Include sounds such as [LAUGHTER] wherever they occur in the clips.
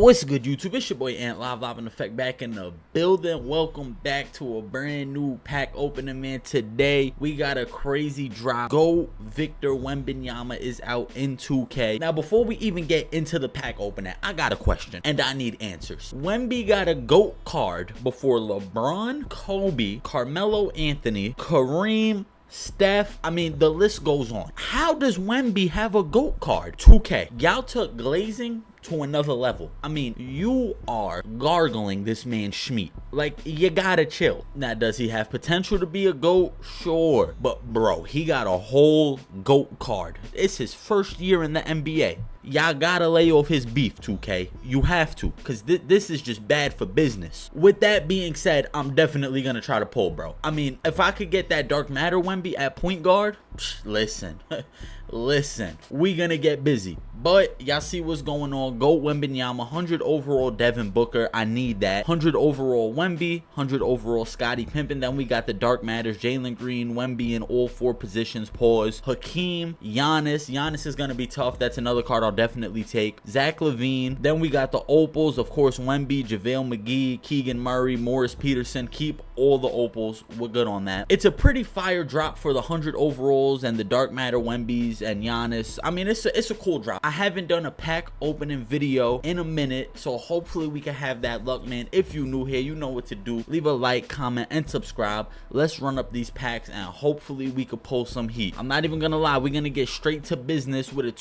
What's good, YouTube? It's your boy Ant Live Live in Effect back in the building. Welcome back to a brand new pack opening, man. Today, we got a crazy drop. Go Victor Wembanyama is out in 2K. Now, before we even get into the pack opening, I got a question, and I need answers. Wemby got a GOAT card before LeBron, Kobe, Carmelo Anthony, Kareem, Steph, I mean, the list goes on. How does Wemby have a GOAT card? 2K. Y'all took glazing to another level. I mean, you are gargling this man Schmeat. Like, you gotta chill. Now, does he have potential to be a GOAT? Sure. But, bro, he got a whole GOAT card. It's his first year in the NBA. Y'all gotta lay off his beef, 2K. You have to, because th this is just bad for business. With that being said, I'm definitely gonna try to pull, bro. I mean, if I could get that Dark Matter Wemby at point guard, psh, listen. [LAUGHS] listen, we gonna get busy. But y'all see what's going on. Go Wembanyama, 100 overall Devin Booker. I need that. 100 overall Wemby, 100 overall Scottie Pippen. Then we got the Dark Matters, Jalen Green, Wemby in all four positions. Pause. Hakeem, Giannis. Giannis is to be tough. That's another card I'll definitely take. Zach LaVine. Then we got the Opals. Of course, Wemby, JaVale McGee, Keegan Murray, Morris Peterson. Keep all the Opals. We're good on that. It's a pretty fire drop for the 100 overalls and the Dark Matter Wembys and Giannis. I mean, it's a, it's a cool drop. I haven't done a pack opening video in a minute, so hopefully we can have that luck, man. If you're new here, you know what to do. Leave a like, comment, and subscribe. Let's run up these packs, and hopefully we could pull some heat. I'm not even gonna lie, we're gonna get straight to business with a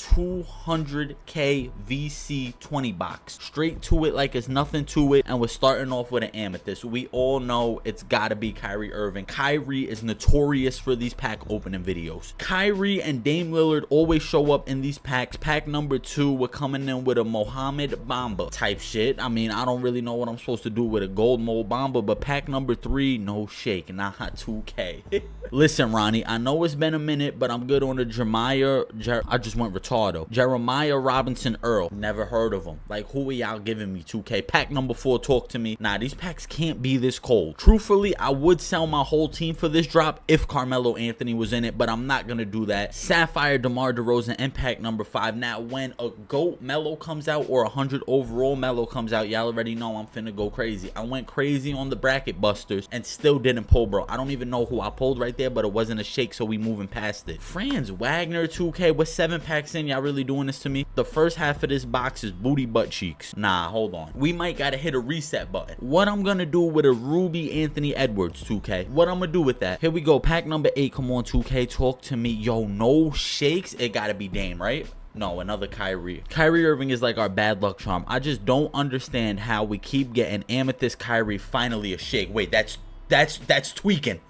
200k VC 20 box. Straight to it like it's nothing to it, and we're starting off with an amethyst. We all know it's gotta be Kyrie Irving. Kyrie is notorious for these pack opening videos. Kyrie and Dame Lillard always show up in these packs. Pack number two, we're coming in with a Mohamed Bamba type shit. I mean, I don't really know what I'm supposed to do with a gold Mo Bamba, but pack number three, no shake, not 2K. [LAUGHS] Listen, Ronnie, I know it's been a minute, but I'm good on the Jeremiah. Jer I just went retardo. Jeremiah Robinson Earl. Never heard of him. Like, who are y'all giving me 2K? Pack number four, talk to me. Nah, these packs can't be this cold. Truthfully, I would sell my whole team for this drop if Carmelo Anthony was in it, but I'm not going to do that. Sapphire DeMar DeRozan, impact number five. Now, when a GOAT Melo comes out or a 100 overall Melo comes out, y'all already know I'm finna go crazy. I went crazy on the bracket busters and still didn't pull, bro. I don't even know who I pulled right there, but it wasn't a shake, so we moving past it. Franz Wagner 2K with seven packs in. Y'all really doing this to me? The first half of this box is booty butt cheeks. Nah, hold on. We might gotta hit a reset button. What I'm gonna do with a Ruby Anthony Edwards 2K? What I'm gonna do with that? Here we go. Pack number eight. Come on, 2K. Talk to me. Yo, no shakes. It gotta be Dame, right? No, another Kyrie. Kyrie Irving is like our bad luck charm. I just don't understand how we keep getting Amethyst Kyrie finally a shake. Wait, that's that's that's tweaking.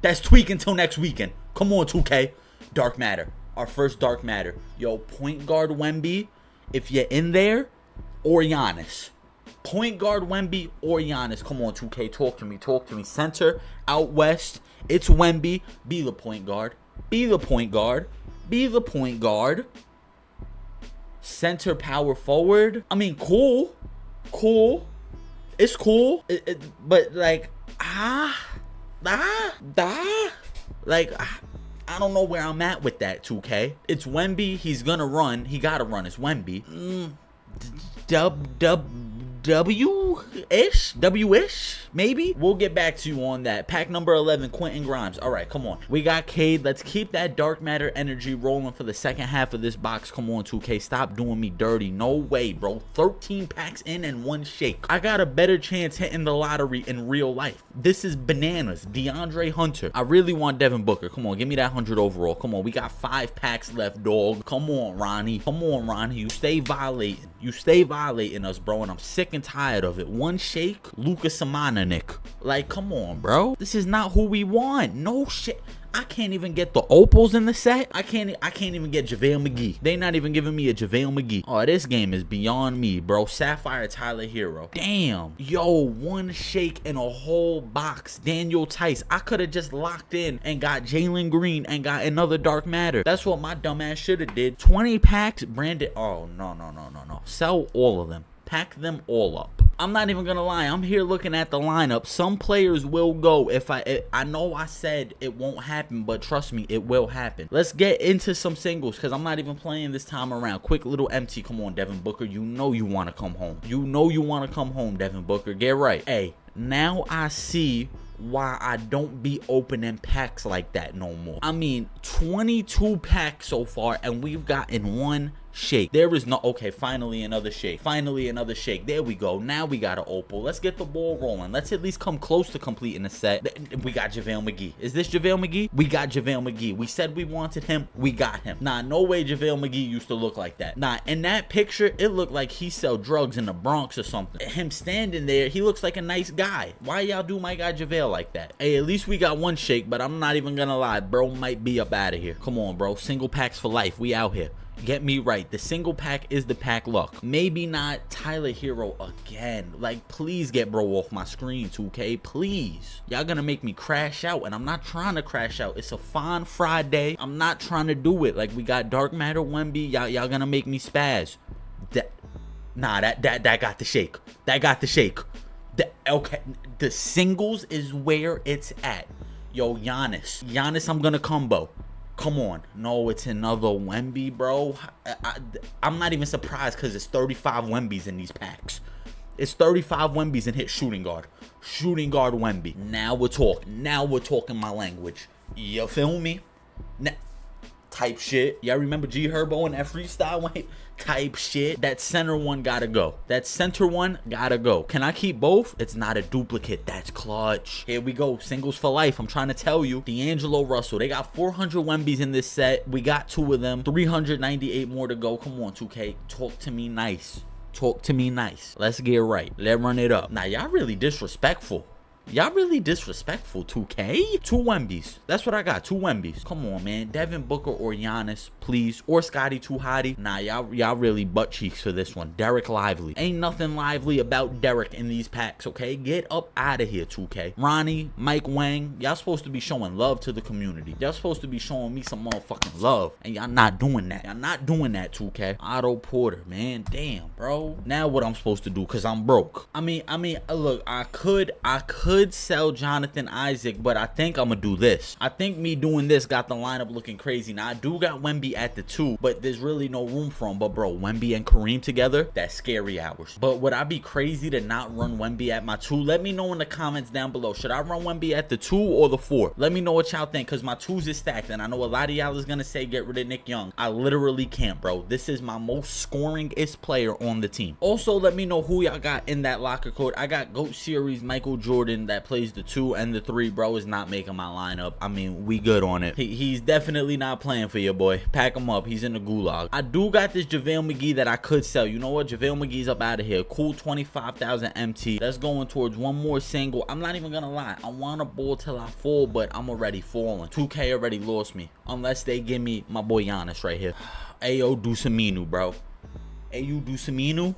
That's tweaking till next weekend. Come on, 2K. Dark Matter. Our first Dark Matter. Yo, point guard Wemby, if you're in there, or Giannis. Point guard Wemby or Giannis. Come on, 2K. Talk to me. Talk to me. Center, out west. It's Wemby. Be the point guard. Be the point guard. Be the point guard center power forward. I mean, cool, cool. It's cool, it, it, but like ah, ah, ah, like ah, I don't know where I'm at with that. 2K. It's Wemby. He's gonna run. He gotta run. It's Wemby. Mm, dub dub W-ish? W-ish? Maybe? We'll get back to you on that. Pack number 11, Quentin Grimes. All right, come on. We got Cade. Let's keep that dark matter energy rolling for the second half of this box. Come on, 2K. Stop doing me dirty. No way, bro. 13 packs in and one shake. I got a better chance hitting the lottery in real life. This is bananas. DeAndre Hunter. I really want Devin Booker. Come on, give me that 100 overall. Come on, we got five packs left, dog. Come on, Ronnie. Come on, Ronnie. You stay violating. You stay violating us, bro, and I'm sick tired of it. One shake, Lucas Samanic. Like, come on, bro. This is not who we want. No shit. I can't even get the opals in the set. I can't I can't even get JaVale McGee. They not even giving me a JaVale McGee. Oh, this game is beyond me, bro. Sapphire Tyler Herro. Damn. Yo, one shake in a whole box. Daniel Theis. I could have just locked in and got Jalen Green and got another Dark Matter. That's what my dumbass should have did. 20 packs, branded. Oh, no, no, no, no, no. Sell all of them pack them all up. I'm not even gonna lie. I'm here looking at the lineup. Some players will go if I it, I know I said it won't happen, but trust me, it will happen. Let's get into some singles because I'm not even playing this time around. Quick little empty. Come on, Devin Booker. You know you want to come home. You know you want to come home, Devin Booker. Get right. Hey, now I see why I don't be opening packs like that no more. I mean, 22 packs so far, and we've gotten one shake. There is no, okay, finally another shake. Finally another shake. There we go. Now we got an opal. Let's get the ball rolling. Let's at least come close to completing the set. We got JaVale McGee. Is this JaVale McGee? We got JaVale McGee. We said we wanted him. We got him. Nah, no way JaVale McGee used to look like that. Nah, in that picture, it looked like he sell drugs in the Bronx or something. Him standing there, he looks like a nice guy. Why y'all do my guy JaVale like that? Hey, at least we got one shake, but I'm not even gonna lie. Bro might be up out of here. Come on, bro. Single packs for life. We out here. Get me right. The single pack is the pack luck. Maybe not Tyler Herro again. Like, please get bro off my screen, 2K. Please. Y'all gonna make me crash out, and I'm not trying to crash out. It's a fine Friday. I'm not trying to do it. Like, we got Dark Matter Wemby. Y'all, y'all gonna make me spaz. That, nah, that, that, that got the shake. That got the shake. The, okay, the singles is where it's at. Yo, Giannis. Giannis, I'm gonna combo. Come on. No, it's another Wemby, bro. I, am not even surprised because it's 35 Wembys in these packs. It's 35 Wembys in hit shooting guard. Shooting guard Wemby. Now we're talking. Now we're talking my language. You feel me? Now, type shit. Y'all remember G Herbo and that freestyle went type shit. That center one gotta go. That center one gotta go. Can I keep both? It's not a duplicate. That's clutch. Here we go. Singles for life. I'm trying to tell you. D'Angelo Russell. They got 400 Wembys in this set. We got two of them. 398 more to go. Come on, 2K. Talk to me nice. Talk to me nice. Let's get right. Let's run it up. Now, y'all really disrespectful. Y'all really disrespectful, 2K? Two Wembys. That's what I got. Two Wembys. Come on, man. Devin Booker or Giannis, please. Or Scotty Too Hottie. Nah, y'all y'all really butt cheeks for this one. Dereck Lively. Ain't nothing lively about Dereck in these packs, okay? Get up out of here, 2K. Ronnie, Mike Wang. Y'all supposed to be showing love to the community. Y'all supposed to be showing me some motherfucking love. And y'all not doing that. Y'all not doing that, 2K. Otto Porter, man. Damn, bro. Now what I'm supposed to do, because I'm broke. I mean, I mean, uh, look, I could, I could could sell Jonathan Isaac, but I think I'm gonna do this. I think me doing this got the lineup looking crazy. Now I do got Wemby at the two, but there's really no room for him. But bro, Wemby and Kareem together, that's scary hours. But would I be crazy to not run Wemby at my two? Let me know in the comments down below. Should I run Wemby at the two or the four? Let me know what y'all think, cause my twos is stacked, and I know a lot of y'all is gonna say get rid of Nick Young. I literally can't, bro. This is my most scoringest player on the team. Also, let me know who y'all got in that locker code. I got GOAT Series Michael Jordan that plays the two and the three, bro, is not making my lineup. I mean, we good on it. He, he's definitely not playing for you, boy. Pack him up. He's in the gulag. I do got this JaVale McGee that I could sell. You know what? JaVale McGee's up out of here. Cool 25,000 MT. That's going towards one more single. I'm not even going to lie. I want a ball till I fall, but I'm already falling. 2K already lost me. Unless they give me my boy Giannis right here. [SIGHS] Ayo Dosunmu, bro. Ayo Dosunmu.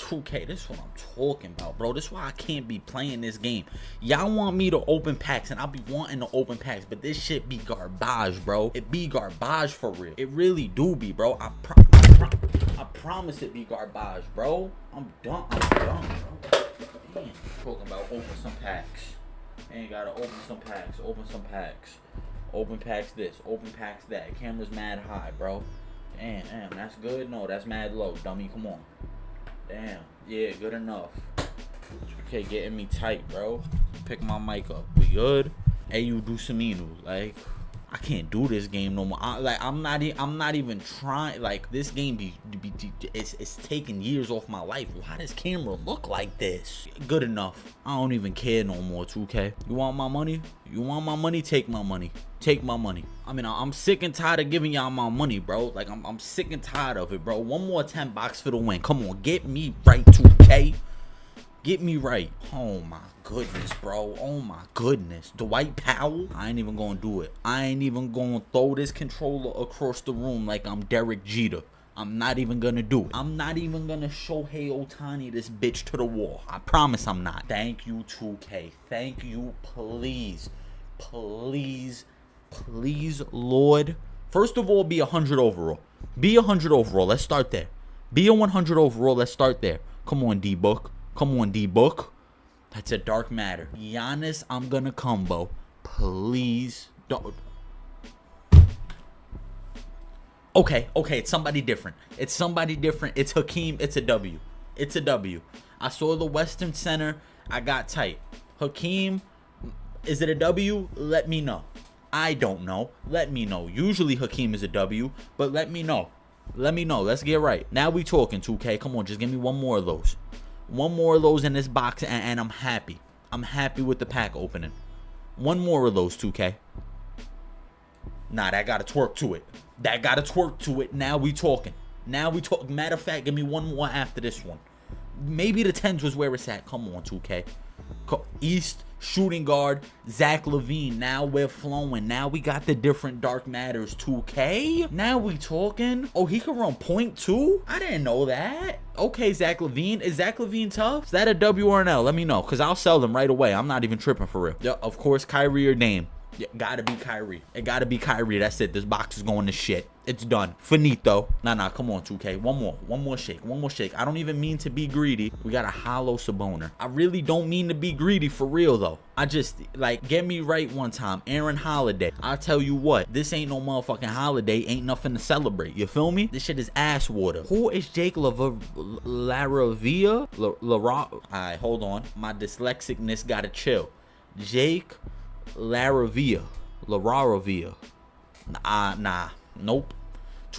2K. This is what I'm talking about, bro. This is why I can't be playing this game. Y'all want me to open packs, and I'll be wanting to open packs, but this shit be garbage, bro. It be garbage for real. It really do be, bro. I, pro I, pro I promise it be garbage, bro. I'm done. I'm done, bro. Damn. Talking about open some packs. Ain't gotta open some packs. Open some packs. Open packs this. Open packs that. Camera's mad high, bro. Damn, damn. That's good? No, that's mad low. Dummy, come on. Damn. Yeah, good enough. Okay, getting me tight, bro. Pick my mic up. We good? Hey, you Dosunmu. Like, I can't do this game no more. I, like, I'm not. I'm not even trying. Like, this game be, be, it's it's taking years off my life. Why does camera look like this? Good enough. I don't even care no more. 2K. You want my money? You want my money? Take my money. Take my money. I mean, I'm sick and tired of giving y'all my money, bro. Like, I'm, I'm sick and tired of it, bro. One more 10 box for the win. Come on, get me right, 2K. Get me right. Oh, my goodness, bro. Oh, my goodness. Dwight Powell? I ain't even gonna do it. I ain't even gonna throw this controller across the room like I'm Derek Jeter. I'm not even gonna do it. I'm not even gonna show Hey Ohtani this bitch to the wall. I promise I'm not. Thank you, 2K. Thank you, please. Please please, Lord. First of all, be a 100 overall. Be a 100 overall. Let's start there. Be a 100 overall. Let's start there. Come on, D-Book. Come on, D-Book. That's a dark matter. Giannis, I'm gonna combo. Please don't. Okay, okay, it's somebody different. It's somebody different. It's Hakeem. It's a W. It's a W. I saw the Western Center. I got tight. Hakeem, is it a W? Let me know. I don't know. Let me know. Usually Hakeem is a W, but let me know. Let me know. Let's get right. Now we talking 2K. Come on, just give me one more of those. One more of those in this box, and, and I'm happy. I'm happy with the pack opening. One more of those 2K. Nah, that got to twerk to it. That got to twerk to it. Now we talking. Now we talk. Matter of fact, give me one more after this one. Maybe the 10s was where it's at. Come on, 2K. East shooting guard Zach LaVine. Now we're flowing. Now we got the different dark matters 2K. Now we talking. Oh, he can run point two? I didn't know that. Okay, Zach LaVine. Is Zach LaVine tough? Is that a W or an L? Let me know, because I'll sell them right away. I'm not even tripping for real. Yeah, of course, Kyrie or Dame. Yeah, gotta be Kyrie. It gotta be Kyrie. That's it. This box is going to shit. It's done. Finito. Nah, nah, come on, 2K. One more. One more shake. One more shake. I don't even mean to be greedy. We got a hollow Saboner. I really don't mean to be greedy for real, though. I just, like, get me right one time. Aaron Holiday. I'll tell you what. This ain't no motherfucking holiday. Ain't nothing to celebrate. You feel me? This shit is ass water. Who is Jake LaRavia? Lara... Alright, hold on. My dyslexicness gotta chill. Jake LaRavia. LaRavia. Nah, nah. Nope.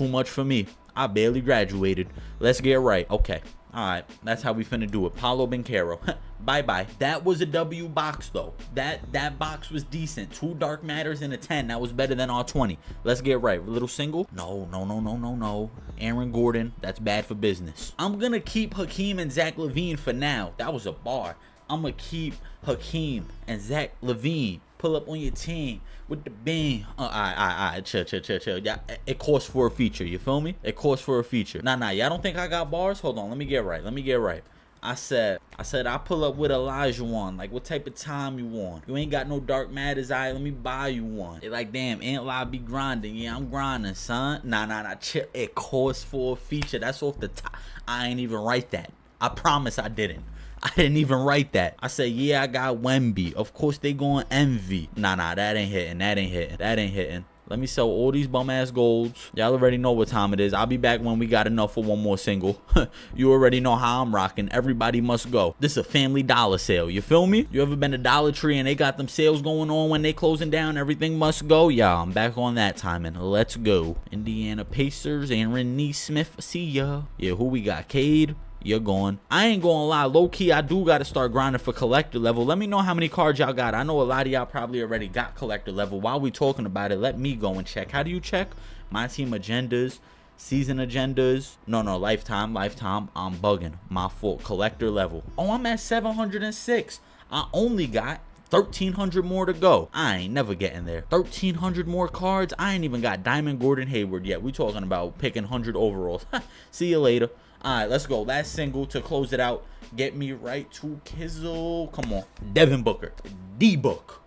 Too much for me. I barely graduated. Let's get right. Okay. Alright. That's how we finna do it. Paolo Banchero. [LAUGHS] Bye-bye. That was a W box, though. That that box was decent. Two Dark Matters and a 10. That was better than all 20. Let's get right. Little single? No, no, no, no, no, no. Aaron Gordon. That's bad for business. I'm gonna keep Hakeem and Zach LaVine for now. That was a bar. I'm gonna keep Hakeem and Zach LaVine pull up on your team with the beam. Uh, right, all right, chill, chill, chill, chill. Yeah, it costs for a feature. You feel me? It costs for a feature. Nah, nah, y'all don't think I got bars? Hold on, let me get right. Let me get right. I said, I said, I pull up with Elijah one. Like, what type of time you want? You ain't got no dark matters, I right, let me buy you one. They like, damn, Ant Live be grinding. Yeah, I'm grinding, son. Nah, nah, nah, chill. It costs for a feature. That's off the top. I ain't even write that. I promise I didn't. I didn't even write that. I said, yeah, I got Wemby. Of course they going envy. Nah, nah, that ain't hitting. That ain't hitting. That ain't hitting. Let me sell all these bum ass golds. Y'all already know what time it is. I'll be back when we got enough for one more single. [LAUGHS] you already know how I'm rocking. Everybody must go. This is a family dollar sale. You feel me? You ever been to Dollar Tree and they got them sales going on when they closing down? Everything must go. Yeah, I'm back on that timing. Let's go. Indiana Pacers, Aaron Nesmith. See ya. Yeah, who we got? Cade you're going. I ain't gonna lie, low key, I do gotta start grinding for collector level. Let me know how many cards y'all got. I know a lot of y'all probably already got collector level. While we talking about it, let me go and check. How do you check? My team agendas, season agendas. No, no, lifetime, lifetime. I'm bugging. My fault. Collector level. Oh, I'm at 706. I only got 1300 more to go. I ain't never getting there. 1300 more cards. I ain't even got Diamond Gordon Hayward yet. We talking about picking 100 overalls. [LAUGHS] See you later. All right, let's go. Last single to close it out. Get me right to Kizzle. Come on. Devin Booker. D-Book.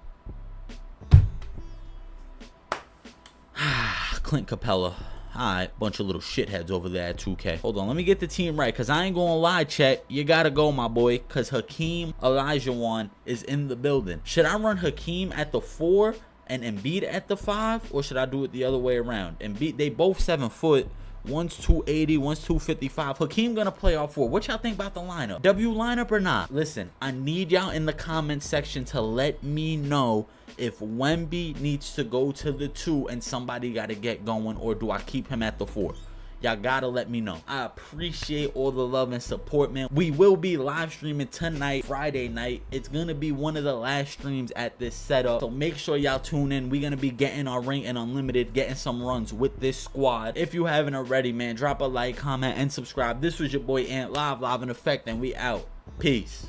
[SIGHS] Clint Capela. Alright, bunch of little shitheads over there at 2K. Hold on, let me get the team right, because I ain't gonna lie, Chet. You gotta go, my boy, because Hakeem Olajuwon is in the building. Should I run Hakeem at the 4 and Embiid at the 5, or should I do it the other way around? Embiid, they both 7 foot. One's 280, one's 255. Hakeem gonna play off four. What y'all think about the lineup? W lineup or not? Listen, I need y'all in the comment section to let me know if Wemby needs to go to the two and somebody gotta get going, or do I keep him at the four? Y'all gotta let me know. I appreciate all the love and support man. We will be live streaming tonight friday night. It's gonna be one of the last streams at this setup. So make sure y'all tune in. We're gonna be getting our ring and unlimited getting some runs with this squad. If you haven't already man drop a like comment and subscribe. This was your boy ant live live in effect and we out. Peace